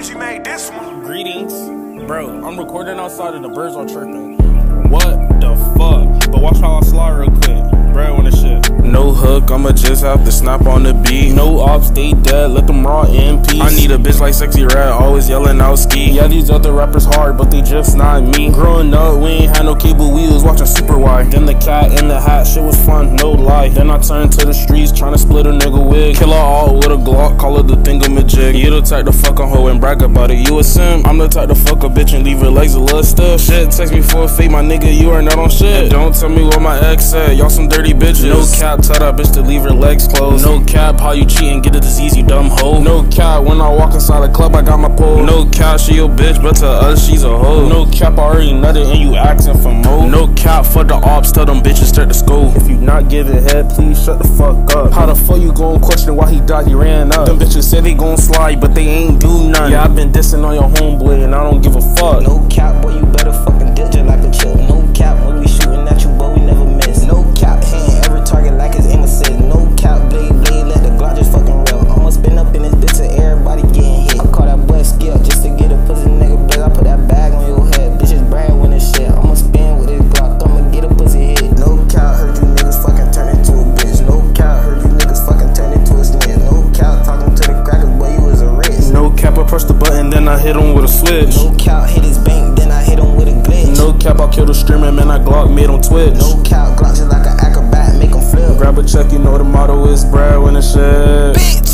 Benji made this one. Greetings. Bro, I'm recording outside and the birds are chirping. What the fuck? But watch how I slide real quick. Bro, on the shit. No hook, I'ma just have to snap on the beat. No ops, they dead, let them raw in peace. I need a bitch like Sexyy Redd, always yelling out ski. Yeah, these other rappers hard, but they just not me. Growing up, we ain't had no cable, we was watching Super Why. Then the cat in the hat, shit was fun, no lie. Then I turned to the streets, trying to split a nigga wig. Kill her all with a Glock, call it the thingamajig. You the type to fuck a hoe and brag about it, you a sim. I'm the type to fuck a bitch and leave her legs a little stiff. Shit, text me for a fake, my nigga, you are not on shit. And don't tell me what my ex said, y'all some dirty bitches. No cap, tell that bitch to leave her legs closed. No cap, how you cheat and get a disease, you dumb hoe. No cap, when I walk inside the club, I got my pole. No cap, she your bitch, but to us, she's a hoe. No cap, I already nutted and you asking for more. No cap, for the ops, tell them bitches start to school. If you not giving head, please shut the fuck up. How the fuck you gon' question why he died, he ran up? Them bitches said they gon' slide, but they ain't do nothing. Yeah, I've been dissing on your homeboy and I don't give a fuck. No cap, I press the button, then I hit him with a switch. No cap, hit his bank, then I hit him with a glitch. No cap, I killed a streamer, man, I Glock made on Twitch. No cap, Glock just like an acrobat, make him flip. Grab a check, you know the motto is Brad when it's shit. Bitch!